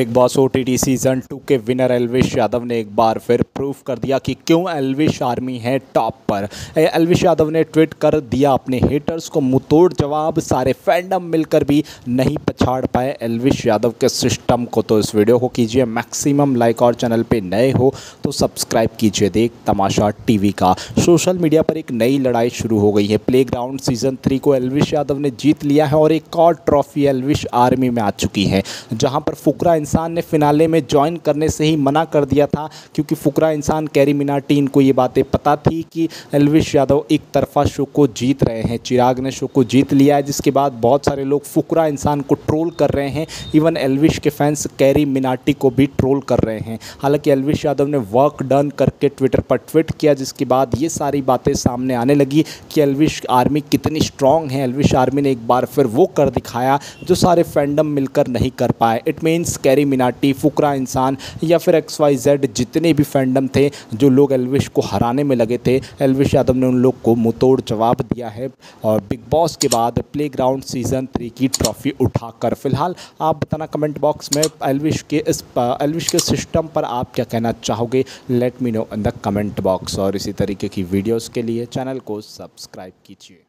Bigg Boss O T season two के winner Elvish Yadav ने एक बार फिर प्रूफ कर दिया कि क्यों एलविश आर्मी है टॉप पर। एलविश यादव ने ट्वीट कर दिया, अपने हेटर्स को मुंहतोड़ जवाब, सारे फैंडम मिलकर भी नहीं पछाड़ पाए एलविश यादव के सिस्टम को। तो इस वीडियो को कीजिए मैक्सिमम लाइक और चैनल पे नए हो तो सब्सक्राइब कीजिए, देख तमाशा टीवी का। सोशल मीडिया पर एक नई लड़ाई शुरू हो गई है। प्ले सीज़न थ्री को एलविश यादव ने जीत लिया है और एक और ट्रॉफी एलविश आर्मी में आ चुकी है, जहाँ पर फुकरा इंसान ने फिनाले में ज्वाइन करने से ही मना कर दिया था, क्योंकि फुकरा इंसान कैरी मिनाटी, इनको ये बातें पता थी कि एलविश यादव एक तरफा शो को जीत रहे हैं। चिराग ने शो को जीत लिया है, जिसके बाद बहुत सारे लोग फुकरा इंसान को ट्रोल कर रहे हैं। इवन एलविश के फैंस कैरी मिनाटी को भी ट्रोल कर रहे हैं। हालाँकि एलविश यादव ने वर्क डन करके ट्विटर पर ट्वीट किया, जिसके बाद ये सारी बातें सामने आने लगी कि एलविश आर्मी कितनी स्ट्रांग है। एलविश आर्मी ने एक बार फिर वो कर दिखाया, जो सारे फैंडम मिलकर नहीं कर पाए। इट मीन्स कैरी मिनाटी फुकरा इंसान, या फिर एक्स वाई जेड जितने भी फैंडम थे, जो लोग एलविश को हराने में लगे थे एलविश यादव ने उन लोग को मुंहतोड़ जवाब दिया है। और बिग बॉस के बाद प्ले सीज़न थ्री की ट्रॉफी उठाकर, फ़िलहाल आप बताना कमेंट बॉक्स में एलविश के इस एलविश के सिस्टम पर आप क्या कहना चाहोगे? Let me know in the comment box और इसी तरीके की वीडियोज़ के लिए चैनल को सब्सक्राइब कीजिए।